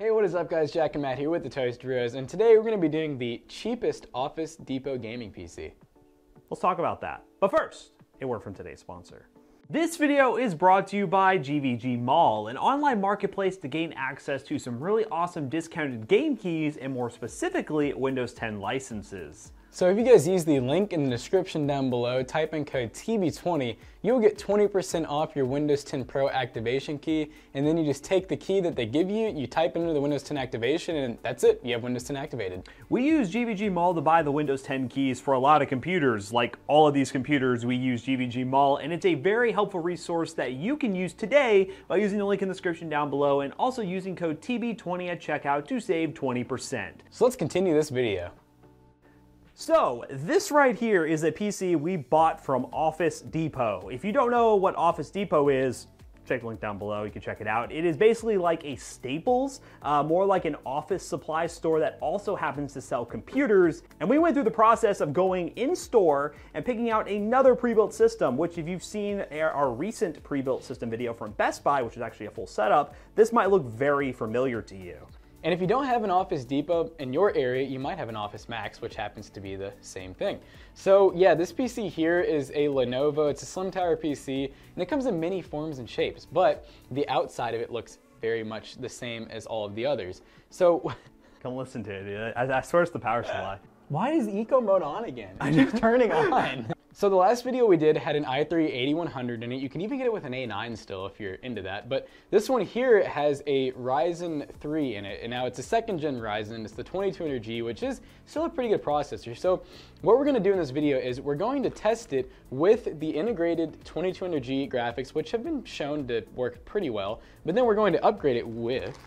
Hey, what is up guys? Jack and Matt here with the Toasty Bros, and today we're going to be doing the cheapest Office Depot gaming PC. Let's talk about that. But first, a word from today's sponsor. This video is brought to you by GVG Mall, an online marketplace to gain access to some really awesome discounted game keys and more specifically Windows 10 licenses. So if you guys use the link in the description down below, type in code TB20, you'll get 20% off your Windows 10 Pro activation key, and then you just take the key that they give you, you type into the Windows 10 activation, and that's it, you have Windows 10 activated. We use GVG Mall to buy the Windows 10 keys for a lot of computers. Like all of these computers, we use GVG Mall, and it's a very helpful resource that you can use today by using the link in the description down below and also using code TB20 at checkout to save 20%. So let's continue this video. So this right here is a PC we bought from Office Depot. If you don't know what Office Depot is, check the link down below, you can check it out. It is basically like a Staples, uh, more like an office supply store that also happens to sell computers. And we went through the process of going in store and picking out another pre-built system, which if you've seen our recent pre-built system video from Best Buy, which is actually a full setup, this might look very familiar to you. And if you don't have an Office Depot in your area, you might have an Office Max, which happens to be the same thing. So yeah, this PC here is a Lenovo. It's a slim tower PC, and it comes in many forms and shapes, but the outside of it looks very much the same as all of the others. So come listen to it. I, I swear it's the power supply. Why is eco mode on again? It keeps turning on. So the last video we did had an i3-8100 in it. You can even get it with an A9 still if you're into that. But this one here has a Ryzen 3 in it. And now it's a second gen Ryzen. It's the 2200G, which is still a pretty good processor. So what we're gonna do in this video is we're going to test it with the integrated 2200G graphics, which have been shown to work pretty well. But then we're going to upgrade it with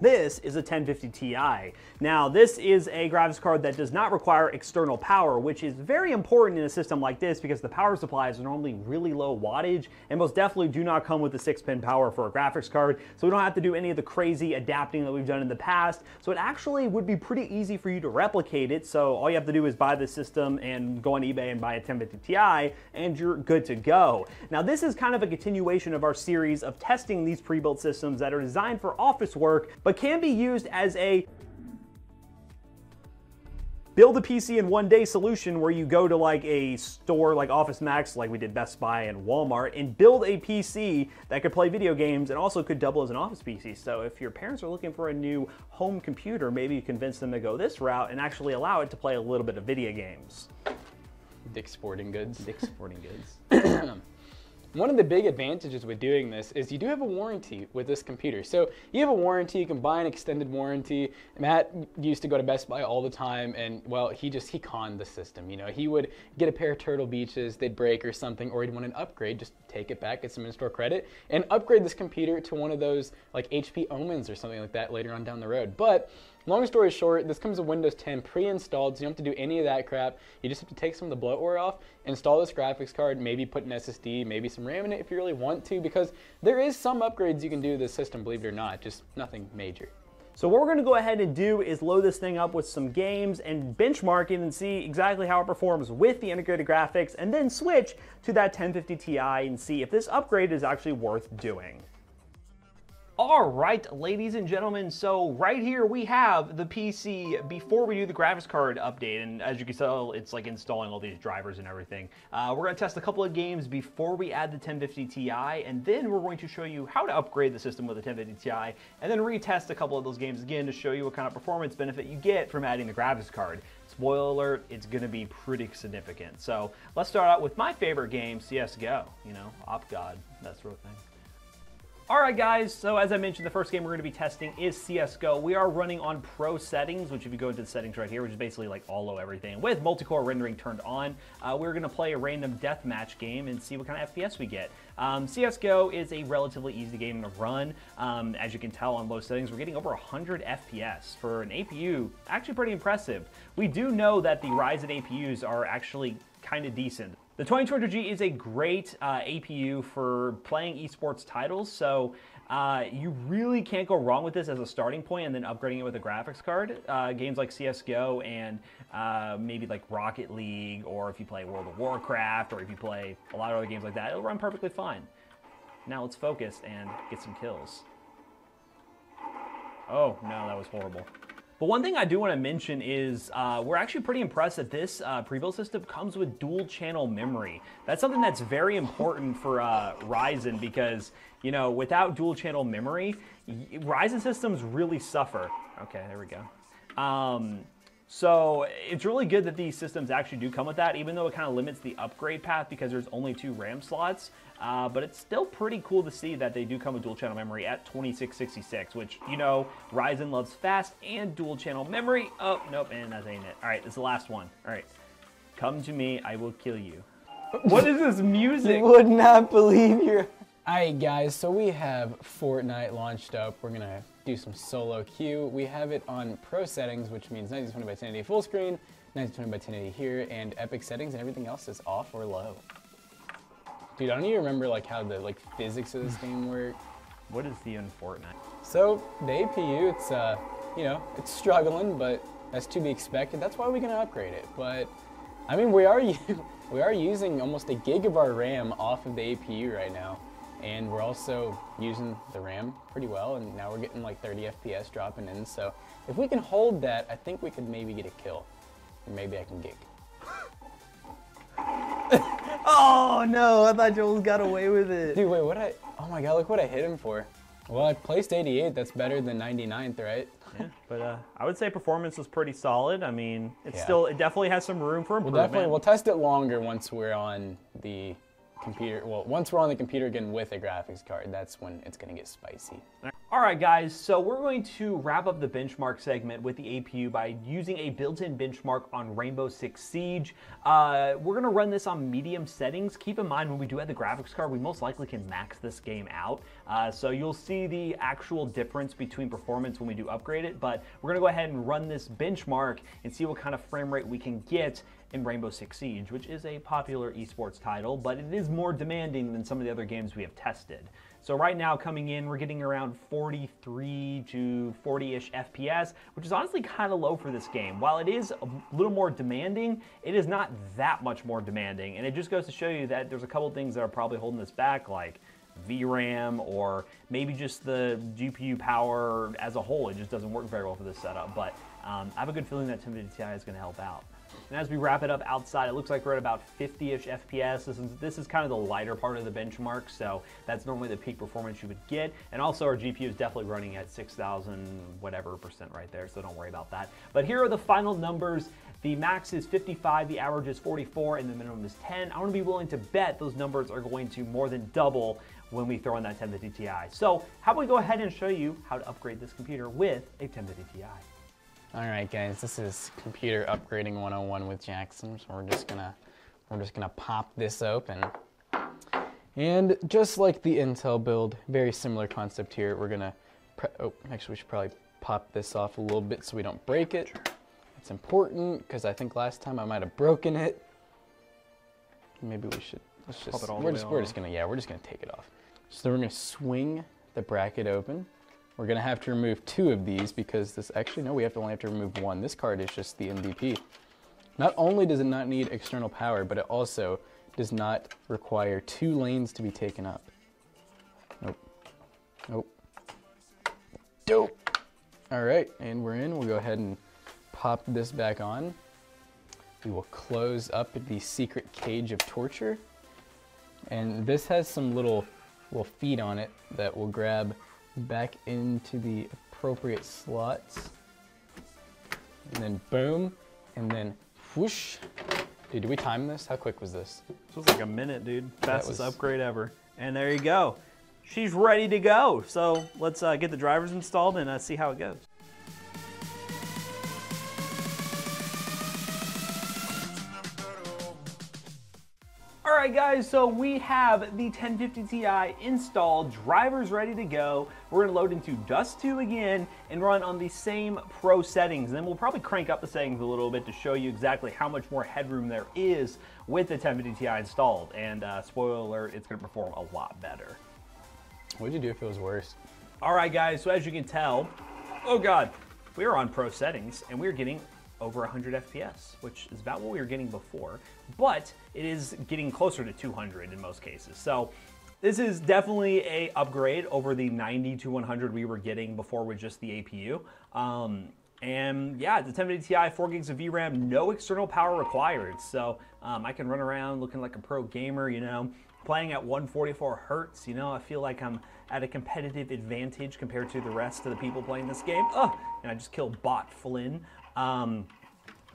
this is a 1050 Ti. Now, this is a graphics card that does not require external power, which is very important in a system like this because the power supplies are normally really low wattage and most definitely do not come with the 6-pin power for a graphics card, so we don't have to do any of the crazy adapting that we've done in the past. So it actually would be pretty easy for you to replicate it, so all you have to do is buy the system and go on eBay and buy a 1050 Ti, and you're good to go. Now, this is kind of a continuation of our series of testing these pre-built systems that are designed for office work, but but can be used as a build a PC in one day solution where you go to like a store like Office Max, like we did Best Buy and Walmart, and build a PC that could play video games and also could double as an office PC. So if your parents are looking for a new home computer, maybe you convince them to go this route and actually allow it to play a little bit of video games. Dick's Sporting Goods. Dick's Sporting Goods. One of the big advantages with doing this is you do have a warranty with this computer. So you have a warranty, you can buy an extended warranty. Matt used to go to Best Buy all the time and well, he just, he conned the system. You know, he would get a pair of Turtle Beaches, they'd break or something, or he'd want an upgrade, just take it back, get some in-store credit, and upgrade this computer to one of those like HP Omens or something like that later on down the road. But Long story short, this comes with Windows 10 pre-installed, so you don't have to do any of that crap. You just have to take some of the bloatware off, install this graphics card, maybe put an SSD, maybe some RAM in it if you really want to, because there is some upgrades you can do to this system, believe it or not, just nothing major. So what we're gonna go ahead and do is load this thing up with some games and benchmark it and see exactly how it performs with the integrated graphics and then switch to that 1050 Ti and see if this upgrade is actually worth doing. All right, ladies and gentlemen, so right here we have the PC before we do the graphics card update, and as you can tell, it's like installing all these drivers and everything. Uh, we're gonna test a couple of games before we add the 1050 Ti, and then we're going to show you how to upgrade the system with the 1050 Ti, and then retest a couple of those games again to show you what kind of performance benefit you get from adding the graphics card. Spoiler alert, it's gonna be pretty significant. So let's start out with my favorite game, CSGO, you know, Op God, that sort of thing. Alright guys, so as I mentioned, the first game we're going to be testing is CSGO. We are running on pro settings, which if you go into the settings right here, which is basically like all of everything, with multi-core rendering turned on, uh, we're going to play a random deathmatch game and see what kind of FPS we get. Um, CSGO is a relatively easy game to run. Um, as you can tell on low settings, we're getting over 100 FPS. For an APU, actually pretty impressive. We do know that the Ryzen APUs are actually kind of decent. The 2200G is a great uh, APU for playing esports titles, so uh, you really can't go wrong with this as a starting point and then upgrading it with a graphics card. Uh, games like CSGO and uh, maybe like Rocket League, or if you play World of Warcraft, or if you play a lot of other games like that, it'll run perfectly fine. Now let's focus and get some kills. Oh, no, that was horrible. But one thing I do want to mention is uh, we're actually pretty impressed that this uh, pre-built system comes with dual channel memory. That's something that's very important for uh, Ryzen because, you know, without dual channel memory, Ryzen systems really suffer. Okay, there we go. Um, so it's really good that these systems actually do come with that, even though it kind of limits the upgrade path because there's only two RAM slots. Uh, but it's still pretty cool to see that they do come with dual channel memory at 2666, which, you know, Ryzen loves fast and dual channel memory. Oh, nope, and that ain't it. All right, this is the last one. All right, come to me, I will kill you. What is this music? You would not believe your. Alright, guys, so we have Fortnite launched up. We're gonna do some solo queue. We have it on pro settings, which means 1920 by 1080 full screen, 1920 by 1080 here, and epic settings, and everything else is off or low. Dude, I don't even remember like how the like physics of this game work. What is the in Fortnite? So the APU, it's uh, you know, it's struggling, but that's to be expected. That's why we're gonna upgrade it. But I mean, we are we are using almost a gig of our RAM off of the APU right now, and we're also using the RAM pretty well. And now we're getting like 30 FPS dropping in. So if we can hold that, I think we could maybe get a kill, or maybe I can gig. oh no, I thought Joel's got away with it. Dude, wait, what I? Oh my God, look what I hit him for. Well, I placed 88. That's better than 99th, right? Yeah, but uh, I would say performance was pretty solid. I mean, it's Yeah. still it definitely has some room for We'll improvement. definitely we'll test it longer once we're on the computer. Well, once we're on the computer again with a graphics card, that's when it's gonna get spicy. All right, guys, so we're going to wrap up the benchmark segment with the APU by using a built-in benchmark on Rainbow Six Siege. Uh, we're gonna run this on medium settings. Keep in mind, when we do have the graphics card, we most likely can max this game out. Uh, so you'll see the actual difference between performance when we do upgrade it, but we're gonna go ahead and run this benchmark and see what kind of frame rate we can get in Rainbow Six Siege, which is a popular esports title, but it is more demanding than some of the other games we have tested. So right now coming in, we're getting around 43 to 40-ish FPS, which is honestly kind of low for this game. While it is a little more demanding, it is not that much more demanding. And it just goes to show you that there's a couple things that are probably holding this back, like VRAM or maybe just the GPU power as a whole. It just doesn't work very well for this setup. But um, I have a good feeling that 1050 Ti is going to help out. And as we wrap it up outside, it looks like we're at about 50-ish FPS. This is, this is kind of the lighter part of the benchmark, so that's normally the peak performance you would get. And also our GPU is definitely running at 6,000 whatever percent right there, so don't worry about that. But here are the final numbers. The max is 55, the average is 44, and the minimum is 10. I want to be willing to bet those numbers are going to more than double when we throw in that 1050 Ti. So how about we go ahead and show you how to upgrade this computer with a 1050 Ti. All right, guys, this is computer upgrading 101 with Jackson. So we're just gonna we're just gonna pop this open. And just like the Intel build, very similar concept here. We're gonna oh, actually we should probably pop this off a little bit so we don't break it. It's important because I think last time I might have broken it. Maybe we should let's just we're just we're just gonna yeah we're just gonna take it off. So then we're gonna swing the bracket open. We're gonna have to remove two of these because this actually no we have to only have to remove one. This card is just the NDP. Not only does it not need external power, but it also does not require two lanes to be taken up. Nope. Nope. Dope. All right, and we're in. We'll go ahead and pop this back on. We will close up the secret cage of torture. And this has some little little feet on it that will grab back into the appropriate slots. And then boom, and then whoosh. Dude, did we time this? How quick was this? This was like a minute, dude. Fastest was- upgrade ever. And there you go. She's ready to go. So let's uh, get the drivers installed and uh, see how it goes. All right, guys, so we have the 1050 Ti installed, drivers ready to go. We're gonna load into Dust 2 again and run on the same pro settings. And then we'll probably crank up the settings a little bit to show you exactly how much more headroom there is with the 1050 Ti installed. And uh, spoiler alert, it's gonna perform a lot better. What'd you do if it was worse? All right, guys, so as you can tell, oh God, we are on pro settings and we're getting over 100 FPS, which is about what we were getting before, but it is getting closer to 200 in most cases. So This is definitely a upgrade over the 90 to 100 we were getting before with just the APU. Um, and yeah, the a 1050 Ti, 4 gigs of VRAM, no external power required. So um, I can run around looking like a pro gamer, you know, playing at 144 hertz. You know, I feel like I'm at a competitive advantage compared to the rest of the people playing this game. Oh, and I just killed Bot Flynn. Um,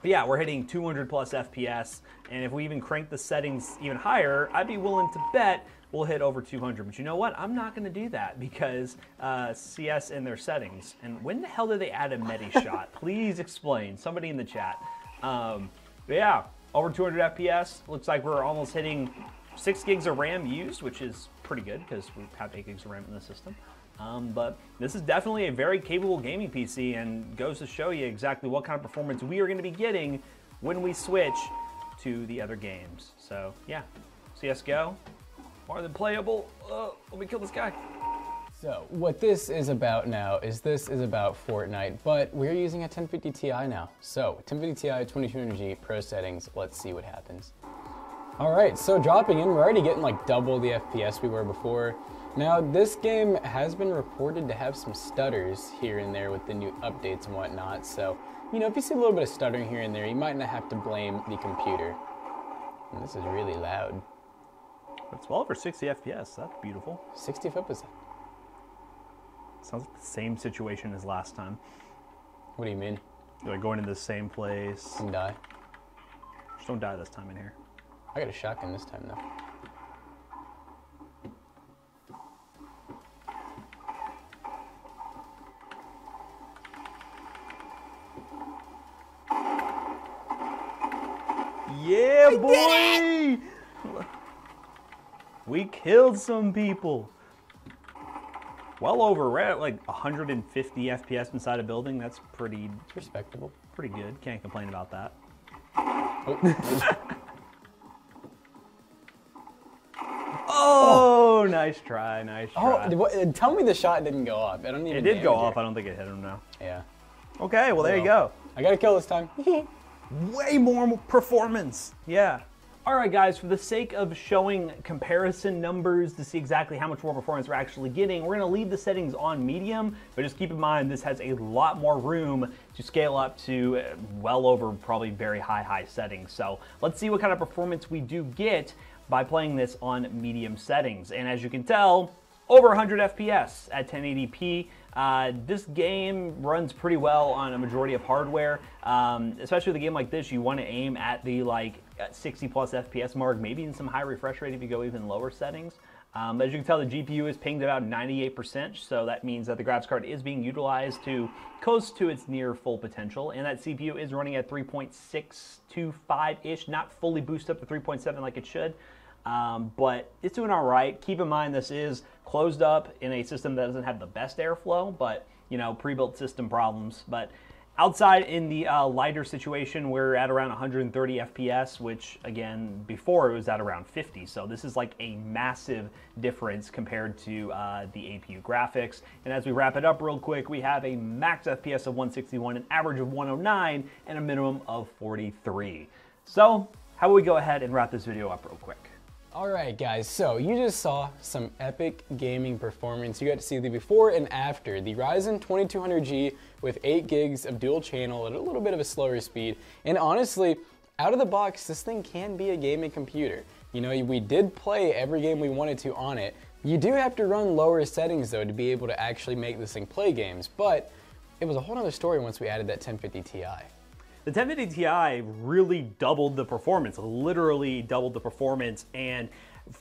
but yeah, we're hitting 200 plus FPS, and if we even crank the settings even higher, I'd be willing to bet we'll hit over 200. But you know what? I'm not going to do that because uh, CS in their settings. And when the hell did they add a medi shot? Please explain. Somebody in the chat. Um, but yeah, over 200 FPS. Looks like we're almost hitting six gigs of RAM used, which is pretty good because we have eight gigs of RAM in the system. Um, but this is definitely a very capable gaming PC and goes to show you exactly what kind of performance we are going to be getting when we switch to the other games. So yeah, CSGO, more than playable. Uh, let me kill this guy. So what this is about now is this is about Fortnite, but we're using a 1050 Ti now. So 1050 Ti 2200G Pro settings, let's see what happens. All right, so dropping in, we're already getting like double the FPS we were before. Now, this game has been reported to have some stutters here and there with the new updates and whatnot, so, you know, if you see a little bit of stuttering here and there, you might not have to blame the computer. And this is really loud. It's well over 60 FPS, that's beautiful. 60 FPS. Sounds like the same situation as last time. What do you mean? Like going to the same place. And die? Just don't die this time in here. I got a shotgun this time, though. Yeah, boy! We killed some people. Well over, we're at like 150 FPS inside a building. That's pretty It's respectable. pretty good. Can't complain about that. Oh. Oh, nice try, nice oh, try. what- tell me the shot didn't go off. I don't even it did go off. I don't think it hit him now. Yeah. Okay, well there you go. I got a kill this time. way more performance. Yeah. All right, guys, for the sake of showing comparison numbers to see exactly how much more performance we're actually getting, we're gonna leave the settings on medium, but just keep in mind this has a lot more room to scale up to uh, well over probably very high, high settings. So let's see what kind of performance we do get by playing this on medium settings. And as you can tell, over 100 FPS at 1080p. Uh, this game runs pretty well on a majority of hardware, um, especially with a game like this. You want to aim at the like 60 plus FPS mark, maybe in some high refresh rate if you go even lower settings. Um, as you can tell, the GPU is pinged about 98%, so that means that the graphics card is being utilized to close to its near full potential, and that CPU is running at 3.625-ish, not fully boosted up to 3.7 like it should. Um, but it's doing all right. Keep in mind this is closed up in a system that doesn't have the best airflow, but you know pre-built system problems. But outside in the uh, lighter situation, we're at around 130 FPS, which again before it was at around 50. So this is like a massive difference compared to uh, the APU graphics. And as we wrap it up real quick, we have a max FPS of 161, an average of 109, and a minimum of 43. So how about we go ahead and wrap this video up real quick? All right, guys, so you just saw some epic gaming performance. You got to see the before and after. The Ryzen 2200G with 8 gigs of dual channel at a little bit of a slower speed. And honestly, out of the box, this thing can be a gaming computer. You know, we did play every game we wanted to on it. You do have to run lower settings though to be able to actually make this thing play games, but it was a whole other story once we added that 1050 Ti. The 1050 Ti really doubled the performance, literally doubled the performance, and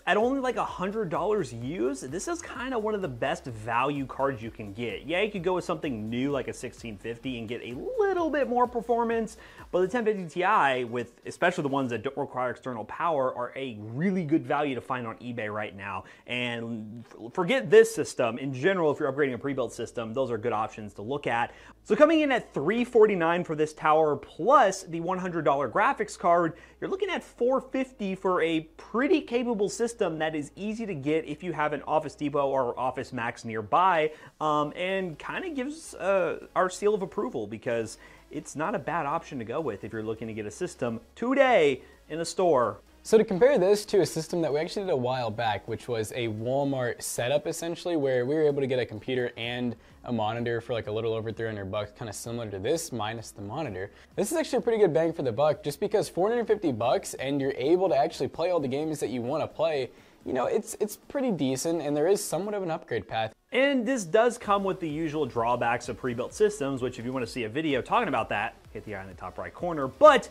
at only like $100 used, this is kind of one of the best value cards you can get. Yeah, you could go with something new like a 1650 and get a little bit more performance, but the 1050 Ti, with especially the ones that don't require external power, are a really good value to find on eBay right now. And forget this system. In general, if you're upgrading a pre-built system, those are good options to look at. So coming in at 349 for this tower plus the $100 graphics card, you're looking at 450 for a pretty capable system that is easy to get if you have an Office Depot or Office Max nearby, um, and kind of gives uh, our seal of approval because it's not a bad option to go with if you're looking to get a system today in a store So to compare this to a system that we actually did a while back, which was a Walmart setup essentially, where we were able to get a computer and a monitor for like a little over 300 bucks, kind of similar to this minus the monitor. This is actually a pretty good bang for the buck just because 450 bucks and you're able to actually play all the games that you want to play. You know, it's it's pretty decent and there is somewhat of an upgrade path. And this does come with the usual drawbacks of pre-built systems, which if you want to see a video talking about that, hit the eye in the top right corner. But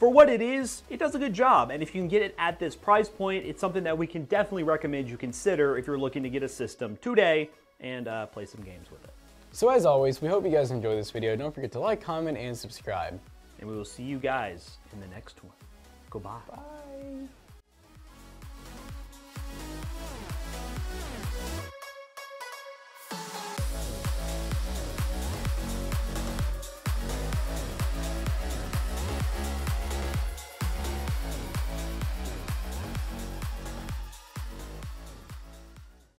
for what it is, it does a good job. And if you can get it at this price point, it's something that we can definitely recommend you consider if you're looking to get a system today and uh, play some games with it. So as always, we hope you guys enjoyed this video. Don't forget to like, comment, and subscribe. And we will see you guys in the next one. Goodbye. Bye.